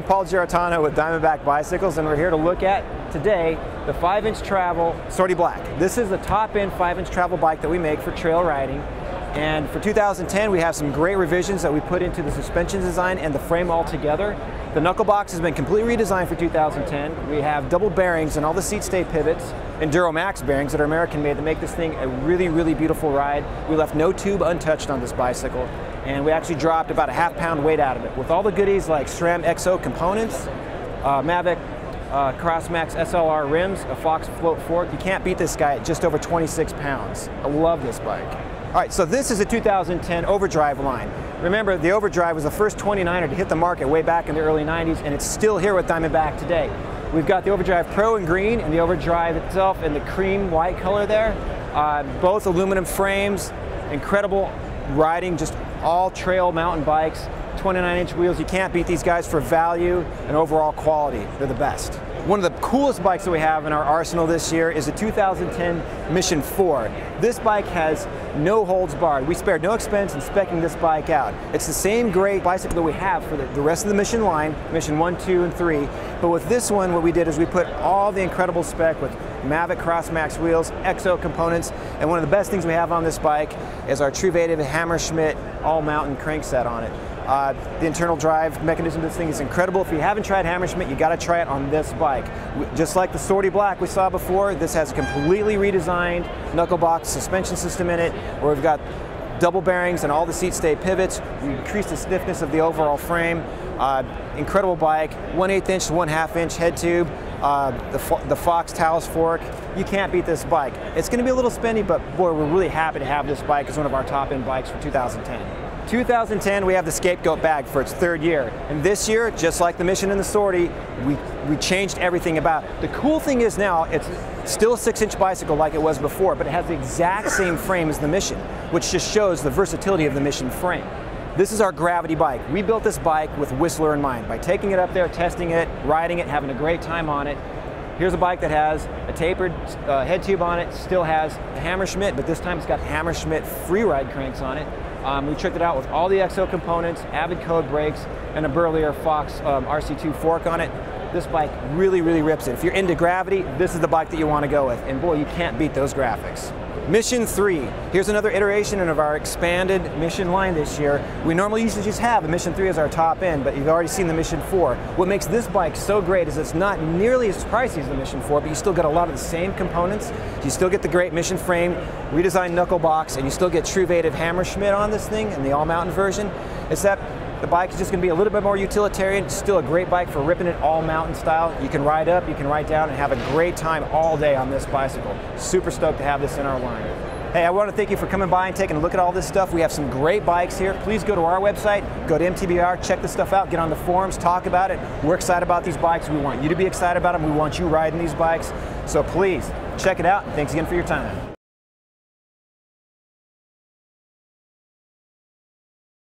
I'm Paul Giarratano with Diamondback Bicycles and we're here to look at today the 5-inch travel Sortie Black. This is the top-end 5-inch travel bike that we make for trail riding and for 2010 we have some great revisions that we put into the suspension design and the frame altogether. The knuckle box has been completely redesigned for 2010. We have double bearings and all the seat stay pivots, Enduro Max bearings that are American made that make this thing a really, really beautiful ride. We left no tube untouched on this bicycle and we actually dropped about a half pound weight out of it with all the goodies like SRAM XO components, uh, Mavic uh, Crossmax SLR rims, a Fox float fork. You can't beat this guy at just over 26 pounds. I love this bike. All right, so this is a 2010 Overdrive line. Remember, the Overdrive was the first 29er to hit the market way back in the early 90s, and it's still here with Diamondback today. We've got the Overdrive Pro in green and the Overdrive itself in the cream white color there. Uh, both aluminum frames, incredible riding, just all trail mountain bikes, 29 inch wheels. You can't beat these guys for value and overall quality. They're the best. One of the coolest bikes that we have in our arsenal this year is the 2010 Mission 4. This bike has no holds barred. We spared no expense in specking this bike out. It's the same great bicycle that we have for the, rest of the Mission line, Mission 1, 2, and 3. But with this one, what we did is we put all the incredible spec with Mavic Crossmax wheels, XO components, and one of the best things we have on this bike is our Truvativ Hammerschmidt all-mountain crankset on it. Uh, the internal drive mechanism of this thing is incredible. If you haven't tried Hammerschmidt, you got to try it on this bike. Just like the Sortie Black we saw before, this has a completely redesigned knuckle box suspension system in it, where we've got double bearings and all the seat stay pivots. We increased the stiffness of the overall frame. Uh, incredible bike, 1 8 inch to 1 half inch head tube. Uh, the, the Fox TALAS fork. You can't beat this bike. It's going to be a little spendy, but boy, we're really happy to have this bike as one of our top end bikes for 2010. 2010, we have the Scapegoat bag for its third year. And this year, just like the Mission and the Sortie, we, we changed everything about it. The cool thing is now, it's still a six inch bicycle like it was before, but it has the exact same frame as the Mission, which just shows the versatility of the Mission frame. This is our gravity bike. We built this bike with Whistler in mind. By taking it up there, testing it, riding it, having a great time on it, Here's a bike that has a tapered uh, head tube on it, still has a Hammerschmidt, but this time it's got Hammerschmidt freeride cranks on it. Um, we tricked it out with all the XO components, Avid Code brakes, and a Burlier Fox um, RC2 fork on it. This bike really, really rips it. If you're into gravity, this is the bike that you want to go with. And boy, you can't beat those graphics. Mission 3. Here's another iteration of our expanded Mission line this year. We normally usually just have a Mission 3 as our top end, but you've already seen the Mission 4. What makes this bike so great is it's not nearly as pricey as the Mission 4, but you still get a lot of the same components. You still get the great Mission frame, redesigned knuckle box, and you still get Truvativ Hammerschmidt on this thing in the all-mountain version. Except the bike is just going to be a little bit more utilitarian, still a great bike for ripping it all mountain style. You can ride up, you can ride down, and have a great time all day on this bicycle. Super stoked to have this in our line. Hey, I want to thank you for coming by and taking a look at all this stuff. We have some great bikes here. Please go to our website, go to MTBR, check this stuff out, get on the forums, talk about it. We're excited about these bikes. We want you to be excited about them. We want you riding these bikes. So please, check it out. Thanks again for your time.